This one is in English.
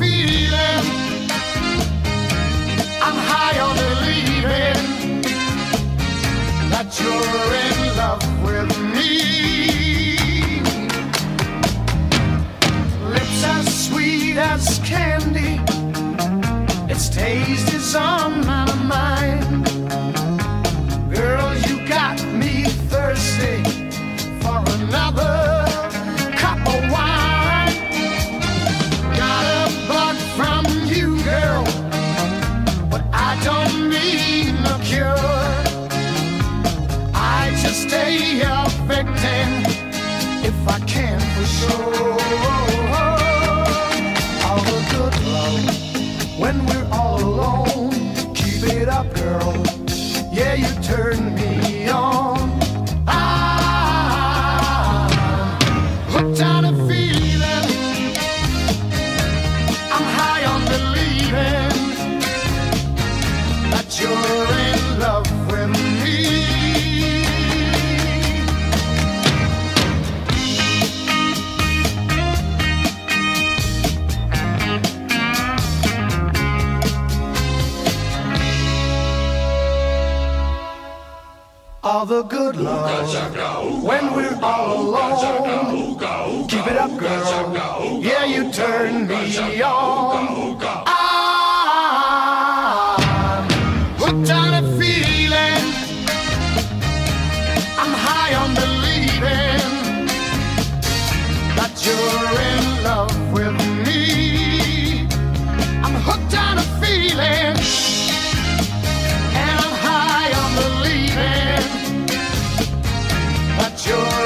feeling. I'm high on believing that you're in love with me. Lips as sweet as candy, its taste is on my mind. On a feeling. all the good love when we're all alone. Keep it up, girl. Yeah, you turn me on. I'm hooked on a feeling. I'm high on believing that you're in love with me. I'm hooked on a feeling. joy.